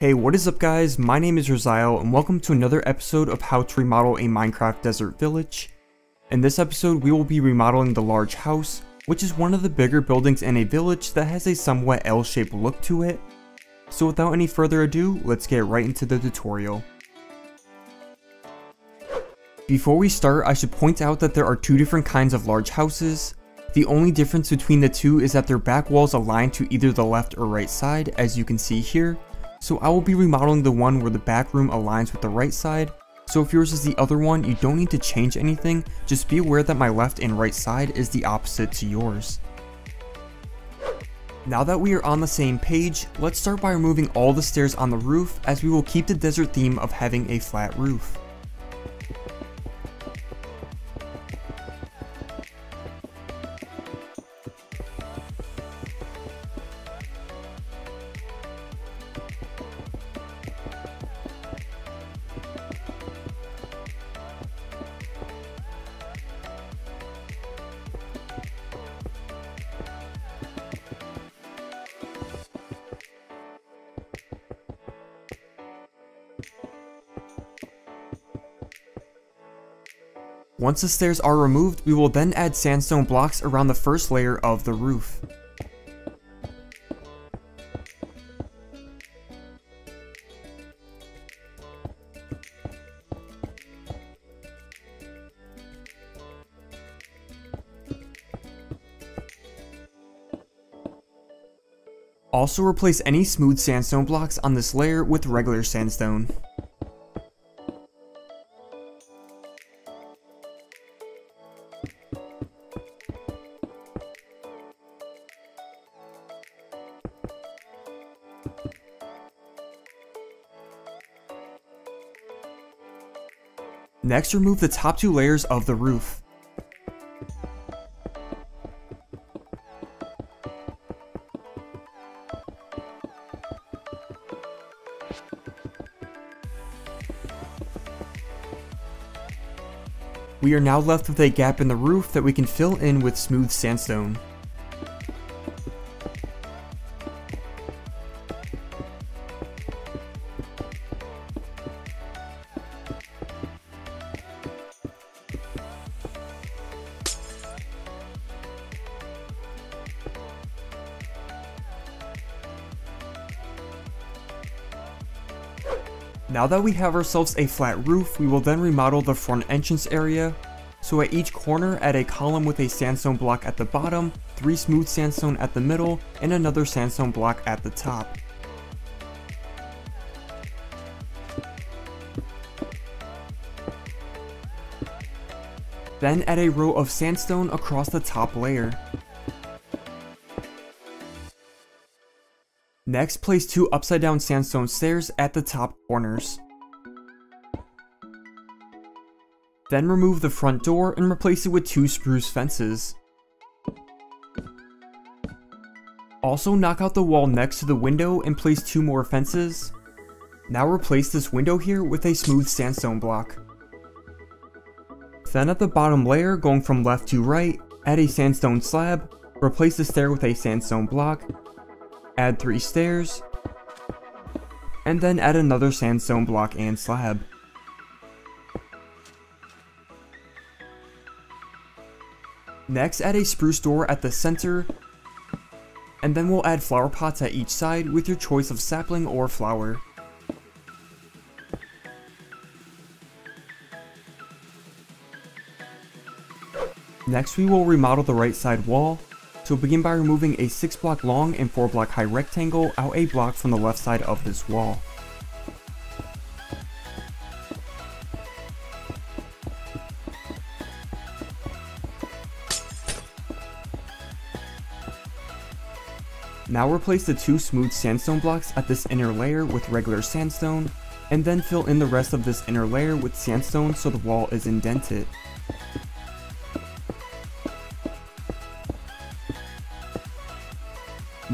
Hey, what is up guys? My name is Rosaio and welcome to another episode of how to remodel a Minecraft desert village. In this episode, we will be remodeling the large house, which is one of the bigger buildings in a village that has a somewhat L-shaped look to it. So without any further ado, let's get right into the tutorial. Before we start, I should point out that there are two different kinds of large houses. The only difference between the two is that their back walls align to either the left or right side, as you can see here, so I will be remodeling the one where the back room aligns with the right side. So if yours is the other one, you don't need to change anything, just be aware that my left and right side is the opposite to yours. Now that we are on the same page, let's start by removing all the stairs on the roof as we will keep the desert theme of having a flat roof. Once the stairs are removed, we will then add sandstone blocks around the first layer of the roof. Also replace any smooth sandstone blocks on this layer with regular sandstone. Next remove the top two layers of the roof. We are now left with a gap in the roof that we can fill in with smooth sandstone. Now that we have ourselves a flat roof, we will then remodel the front entrance area. So at each corner, add a column with a sandstone block at the bottom, 3 smooth sandstone at the middle, and another sandstone block at the top. Then add a row of sandstone across the top layer. Next, place two upside down sandstone stairs at the top corners. Then remove the front door and replace it with two spruce fences. Also knock out the wall next to the window and place two more fences. Now replace this window here with a smooth sandstone block. Then at the bottom layer, going from left to right, add a sandstone slab, replace the stair with a sandstone block, add three stairs, and then add another sandstone block and slab. Next, add a spruce door at the center, and then we'll add flower pots at each side with your choice of sapling or flower. Next, we will remodel the right side wall, so begin by removing a 6 block long and 4 block high rectangle out a block from the left side of this wall. Now replace the two smooth sandstone blocks at this inner layer with regular sandstone, and then fill in the rest of this inner layer with sandstone so the wall is indented.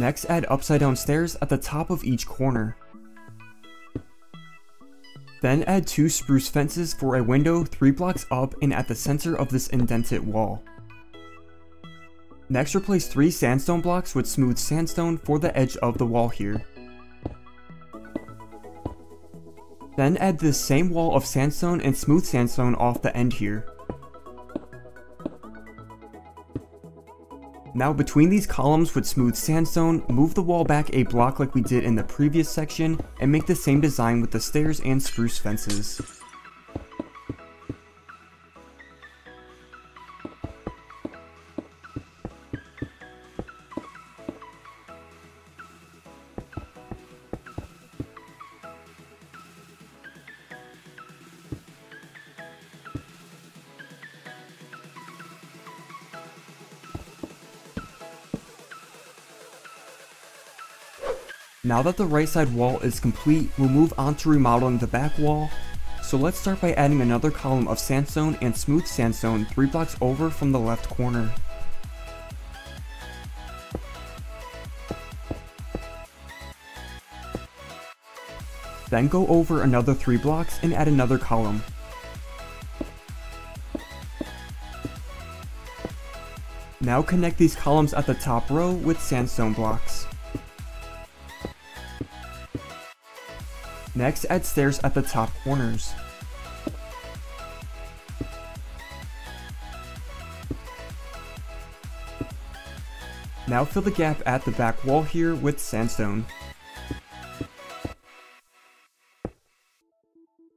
Next, add upside down stairs at the top of each corner. Then add two spruce fences for a window 3 blocks up and at the center of this indented wall. Next replace 3 sandstone blocks with smooth sandstone for the edge of the wall here. Then add this same wall of sandstone and smooth sandstone off the end here. Now between these columns with smooth sandstone, move the wall back a block like we did in the previous section, and make the same design with the stairs and spruce fences. Now that the right side wall is complete, we'll move on to remodeling the back wall. So let's start by adding another column of sandstone and smooth sandstone 3 blocks over from the left corner. Then go over another 3 blocks and add another column. Now connect these columns at the top row with sandstone blocks. Next, add stairs at the top corners. Now fill the gap at the back wall here with sandstone.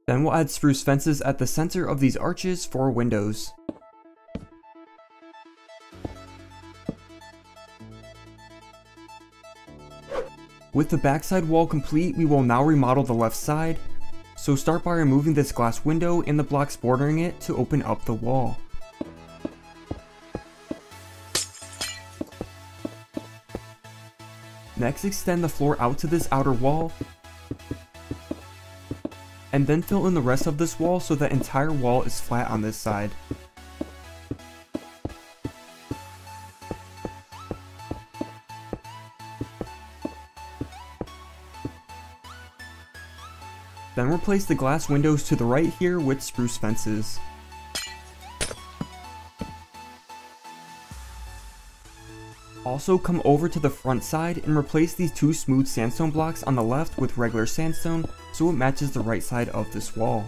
Then we'll add spruce fences at the center of these arches for windows. With the backside wall complete, we will now remodel the left side. So start by removing this glass window and the blocks bordering it to open up the wall. Next extend the floor out to this outer wall, and then fill in the rest of this wall so the entire wall is flat on this side. Then replace the glass windows to the right here with spruce fences. Also come over to the front side and replace these two smooth sandstone blocks on the left with regular sandstone so it matches the right side of this wall.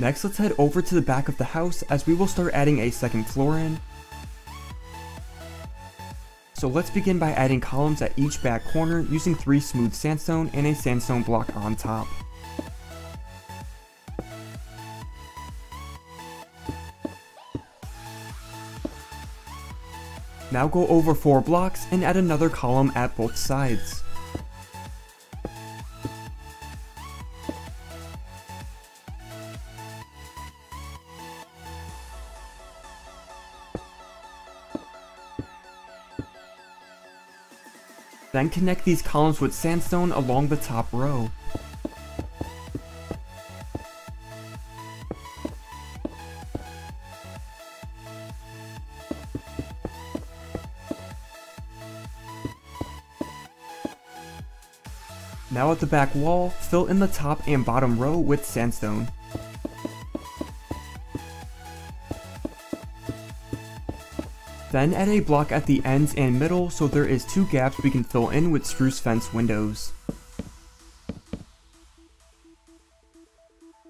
Next let's head over to the back of the house as we will start adding a second floor in so let's begin by adding columns at each back corner using 3 smooth sandstone and a sandstone block on top. Now go over 4 blocks and add another column at both sides. Then connect these columns with sandstone along the top row. Now at the back wall, fill in the top and bottom row with sandstone. Then add a block at the ends and middle so there is two gaps we can fill in with spruce fence windows.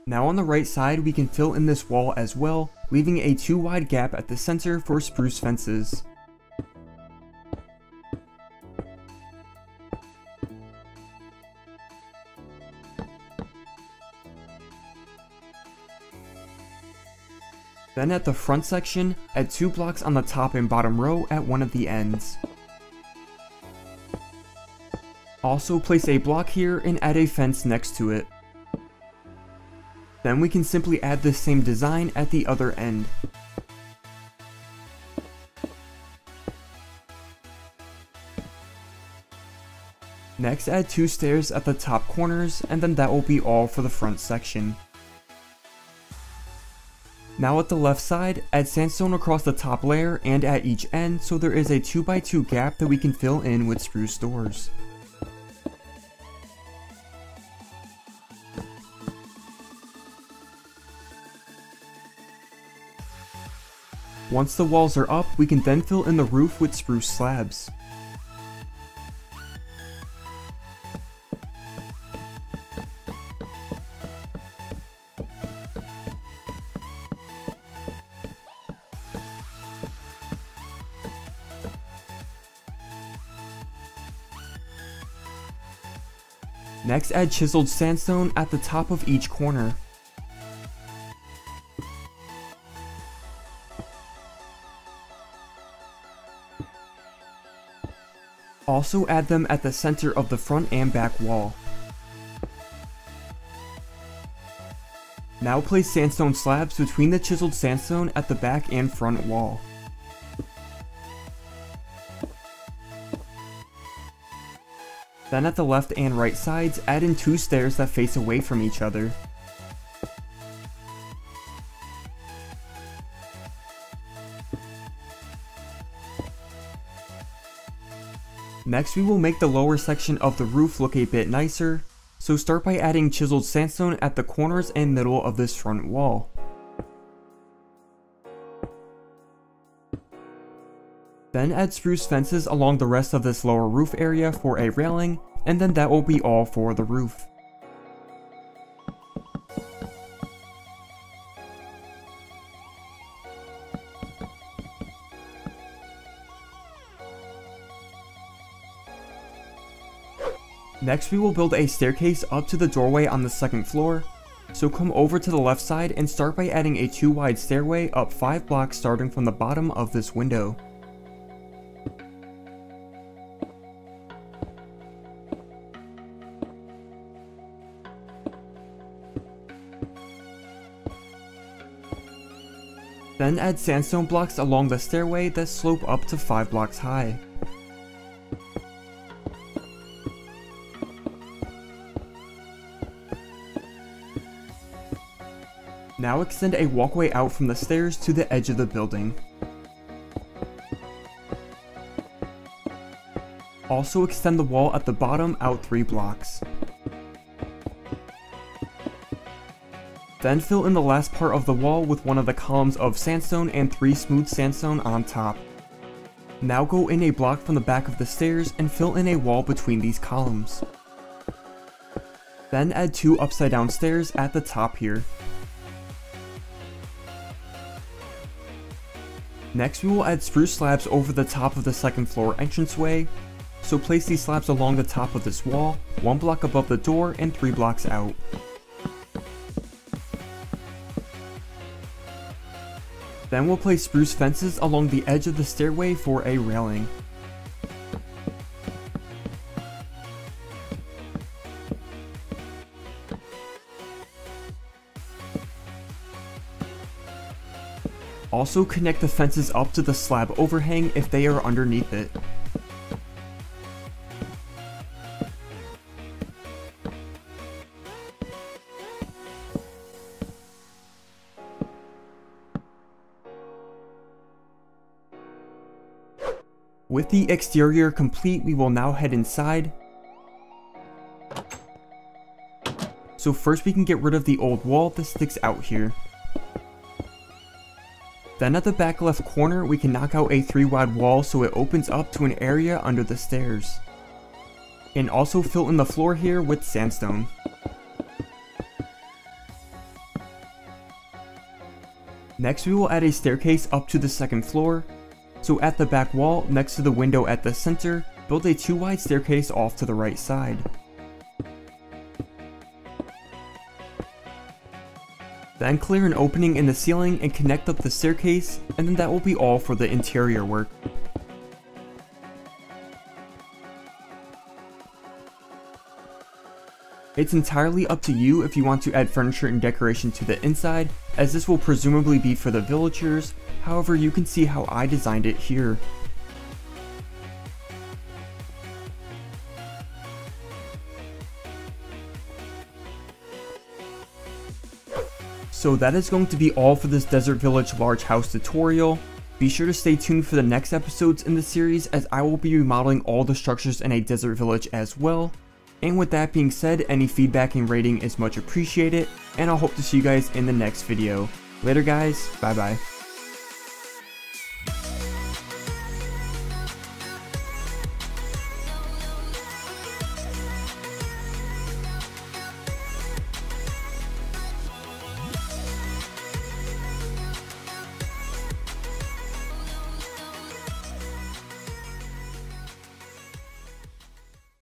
Now on the right side we can fill in this wall as well, leaving a too wide gap at the center for spruce fences. Then at the front section, add two blocks on the top and bottom row at one of the ends. Also place a block here and add a fence next to it. Then we can simply add the same design at the other end. Next add two stairs at the top corners and then that will be all for the front section. Now at the left side, add sandstone across the top layer and at each end so there is a 2x2 gap that we can fill in with spruce doors. Once the walls are up, we can then fill in the roof with spruce slabs. Next add chiseled sandstone at the top of each corner. Also add them at the center of the front and back wall. Now place sandstone slabs between the chiseled sandstone at the back and front wall. Then at the left and right sides, add in two stairs that face away from each other. Next we will make the lower section of the roof look a bit nicer, so start by adding chiseled sandstone at the corners and middle of this front wall. Then add spruce fences along the rest of this lower roof area for a railing, and then that will be all for the roof. Next we will build a staircase up to the doorway on the second floor, so come over to the left side and start by adding a 2 wide stairway up 5 blocks starting from the bottom of this window. Then add sandstone blocks along the stairway that slope up to 5 blocks high. Now extend a walkway out from the stairs to the edge of the building. Also extend the wall at the bottom out 3 blocks. Then fill in the last part of the wall with one of the columns of sandstone and 3 smooth sandstone on top. Now go in a block from the back of the stairs and fill in a wall between these columns. Then add two upside down stairs at the top here. Next we will add spruce slabs over the top of the second floor entranceway, so place these slabs along the top of this wall, one block above the door and three blocks out. Then we'll place spruce fences along the edge of the stairway for a railing. Also connect the fences up to the slab overhang if they are underneath it. With the exterior complete, we will now head inside. So first we can get rid of the old wall that sticks out here. Then at the back left corner, we can knock out a 3 wide wall so it opens up to an area under the stairs. And also fill in the floor here with sandstone. Next we will add a staircase up to the second floor. So at the back wall, next to the window at the center, build a 2 wide staircase off to the right side. Then clear an opening in the ceiling and connect up the staircase, and then that will be all for the interior work. It's entirely up to you if you want to add furniture and decoration to the inside, as this will presumably be for the villagers, however you can see how I designed it here. So that is going to be all for this Desert Village large house tutorial. Be sure to stay tuned for the next episodes in the series as I will be remodeling all the structures in a desert village as well. And with that being said, any feedback and rating is much appreciated, and I'll hope to see you guys in the next video. Later guys, bye bye.